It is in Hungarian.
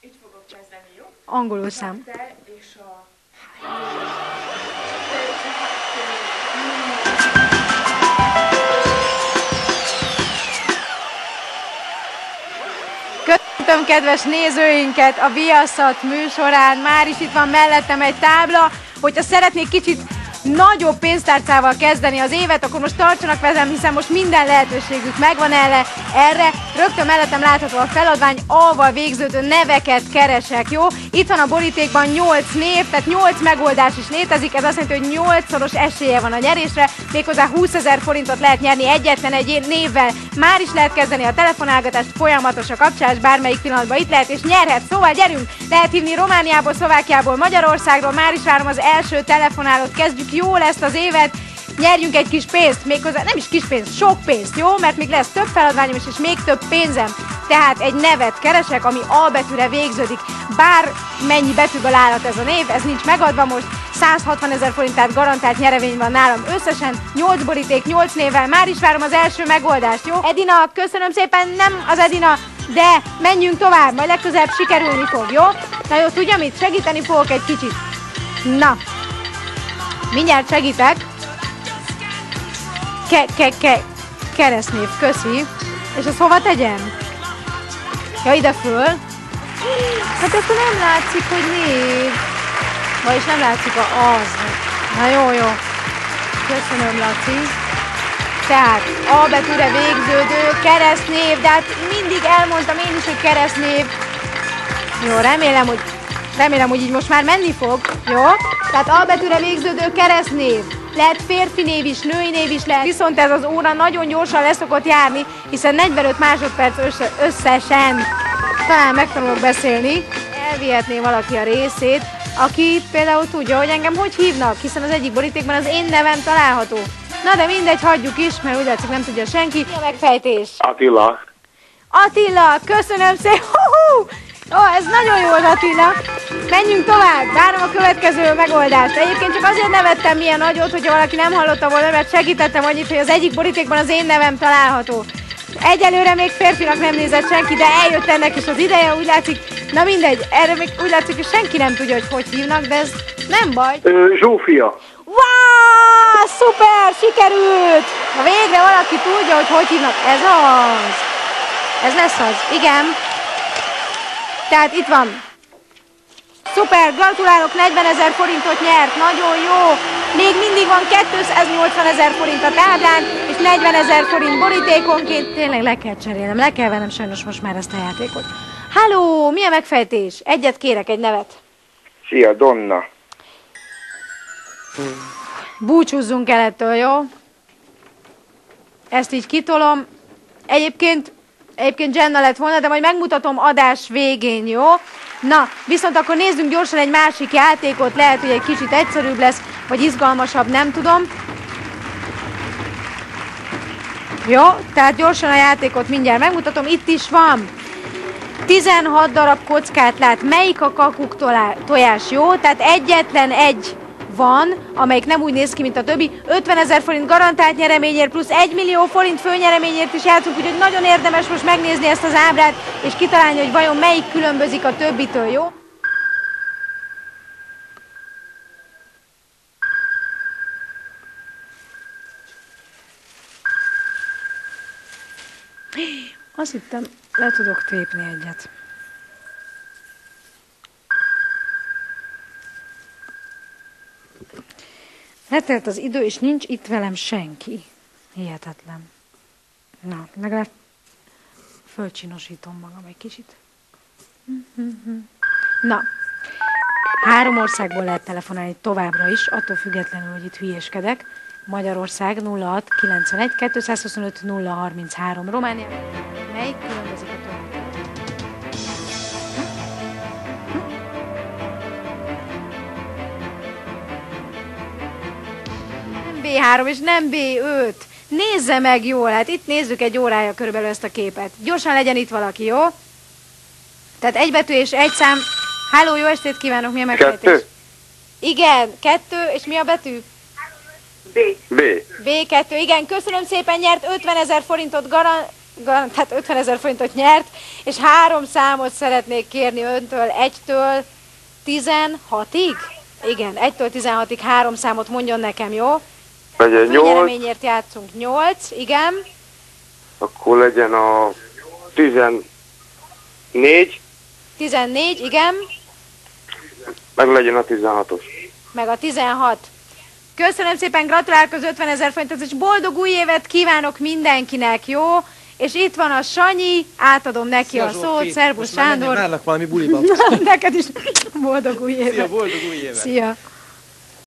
Itt fogok kezdeni, jó? Angolul szám. Te és a... Köszöntöm kedves nézőinket a Viaszat műsorán. Már is itt van mellettem egy tábla. Hogyha szeretnék kicsit nagyobb pénztárcával kezdeni az évet, akkor most tartsanak velem, hiszen most minden lehetőségük megvan erre. erre. Rögtön mellettem látható a feladvány, A-val végződő neveket keresek, jó? Itt van a borítékban 8 név, tehát 8 megoldás is létezik, ez azt jelenti, hogy 8-szoros esélye van a nyerésre, méghozzá 20 ezer forintot lehet nyerni egyetlen egy névvel. Már is lehet kezdeni a telefonálgatást, folyamatos a kapcsolás, bármelyik pillanatban itt lehet és nyerhet. Szóval gyerünk, lehet hívni Romániából, Szlovákiából, Magyarországról, már is várom az első telefonálót, kezdjük. Jól ezt az évet, nyerjünk egy kis pénzt, méghozzá nem is kis pénzt, sok pénzt, jó? Mert még lesz több feladványom is, és még több pénzem. Tehát egy nevet keresek, ami A betűre végződik. Bár mennyi betűből állhat ez a név, ez nincs megadva most. 160 ezer forintát garantált nyerevény van nálam összesen, 8 boríték, 8 névvel, már is várom az első megoldást, jó? Edina, köszönöm szépen, nem az Edina, de menjünk tovább, majd legközelebb sikerülni fog, jó? Na jó, tudja mit? Segíteni fogok egy kicsit. Na, mindjárt segítek. Ke, ke, ke, keresztnév, köszi. És ezt hova tegyem? Ja, ide föl. Hát akkor nem látszik, hogy név. Vagyis nem látszik a az. Na jó, jó. Köszönöm, Laci. Tehát A betűre végződő keresztnév, de hát mindig elmondtam én is, hogy keresztnév. Jó, remélem, hogy remélem, hogy így most már menni fog. Jó? Tehát A betűre végződő keresztnév. Lehet férfi név is, női név is lehet, viszont ez az óra nagyon gyorsan leszokott járni, hiszen 45 másodperc össze, összesen talán megtanulok beszélni. Elvihetné valaki a részét, aki például tudja, hogy engem hogy hívnak, hiszen az egyik borítékban az én nevem található. Na de mindegy, hagyjuk is, mert úgy látszik nem tudja senki. Mi a megfejtés? Attila. Attila, köszönöm szépen! Hú! Ó, ez nagyon jó az Attila. Menjünk tovább, várom a következő megoldást. Egyébként csak azért nevettem milyen nagyot, hogyha valaki nem hallotta volna, mert segítettem annyit, hogy az egyik borítékban az én nevem található. Egyelőre még férfinak nem nézett senki, de eljött ennek is az ideje, úgy látszik, na mindegy, erre még úgy látszik, hogy senki nem tudja, hogy hogy hívnak, de ez nem baj. Ö, Zsófia. Wow, szuper, sikerült! Na végre valaki tudja, hogy hogy hívnak. Ez az. Ez lesz az, igen. Tehát itt van. Szuper, gratulálok, 40 ezer forintot nyert, nagyon jó. Még mindig van 280 ezer forint a táblán, és 40 ezer forint borítékonként. Tényleg le kell cserélnem, le kell vennem sajnos most már ezt a játékot. Halló, mi a megfejtés? Egyet kérek, egy nevet. Szia, Donna. Búcsúzzunk el ettől, jó? Ezt így kitolom. Egyébként, egyébként Jenna lett volna, de majd megmutatom adás végén, jó? Na, viszont akkor nézzünk gyorsan egy másik játékot, lehet, hogy egy kicsit egyszerűbb lesz, vagy izgalmasabb, nem tudom. Jó, tehát gyorsan a játékot mindjárt megmutatom, itt is van. 16 darab kockát lát, melyik a kakuk tojás, jó? Tehát egyetlen egy van, amelyik nem úgy néz ki, mint a többi. 50 ezer forint garantált nyereményért, plusz 1 millió forint főnyereményért is játszunk, úgyhogy nagyon érdemes most megnézni ezt az ábrát, és kitalálni, hogy vajon melyik különbözik a többitől, jó? Azt hittem, le tudok tépni egyet. Letelt az idő, és nincs itt velem senki. Hihetetlen. Na, legalább fölcsinosítom magam egy kicsit. Na, három országból lehet telefonálni továbbra is, attól függetlenül, hogy itt hülyéskedek. Magyarország 06 91 225 033 Románia. Melyik különbözik B3 és nem B5. Nézze meg jól, hát itt nézzük egy órája körülbelül ezt a képet. Gyorsan legyen itt valaki, jó? Tehát egy betű és egy szám. Háló, jó estét kívánok, mi a megfejtés? Kettő. Igen, kettő, és mi a betű? B. B2, igen, köszönöm szépen, nyert 50 ezer forintot garan... tehát 50 ezer forintot nyert, és három számot szeretnék kérni öntől, egytől 16-ig? Igen, 1-től 16-ig három számot mondjon nekem, jó? Legyen 8, Főnyereményért játszunk. 8, igen. akkor legyen a 14, 14, igen. meg legyen a 16-os. Meg a 16. Köszönöm szépen, gratulálok az 50 ezer forintot, és boldog új évet kívánok mindenkinek, jó? És itt van a Sanyi, átadom neki a szót, Szerbusz Most már Sándor. Valami buliba. Neked is boldog új évet. Szia, boldog új évet! Szia.